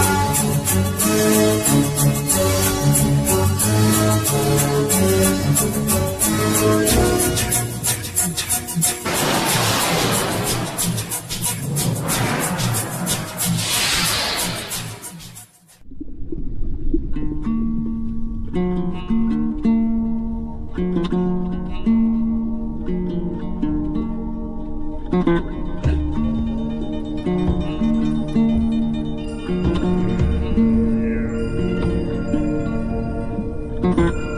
Música Mm-hmm.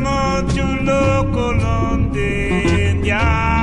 noche un loco londinense